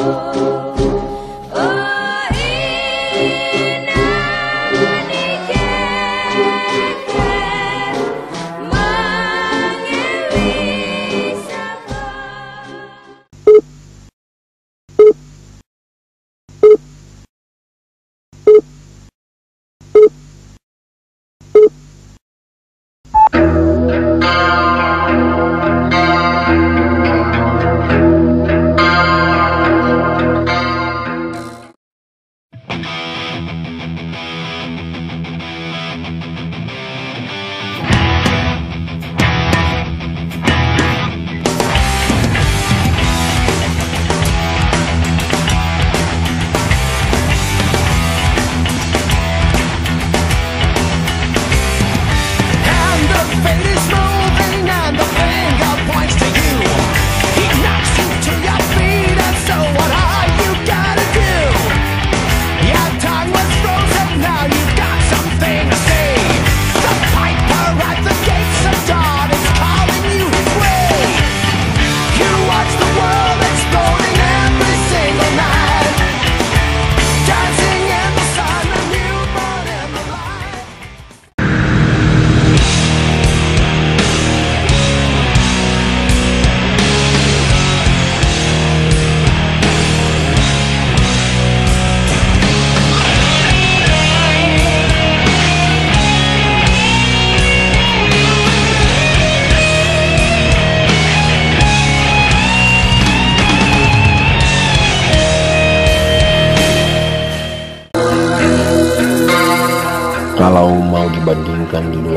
Oh, oh,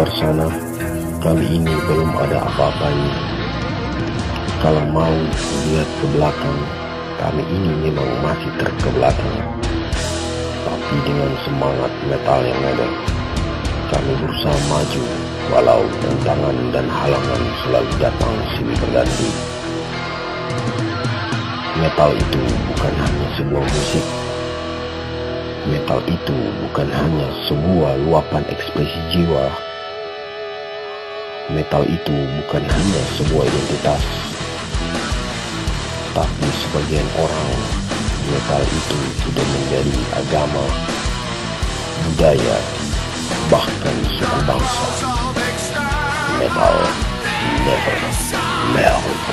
luar sana, kali ini belum ada apa-apanya. Kalau mau lihat ke belakang, kali ini memang masih terkebelakang. Tapi dengan semangat metal yang ada, kami berusaha maju walau tantangan dan halangan selalu datang silih berganti. Metal itu bukan hanya sebuah musik, Metal itu bukan hanya sebuah luapan ekspresi jiwa. Metal itu bukan hanya sebuah identitas. Tapi sebagian orang, metal itu sudah menjadi agama, budaya, bahkan suku bangsa. Metal never melt.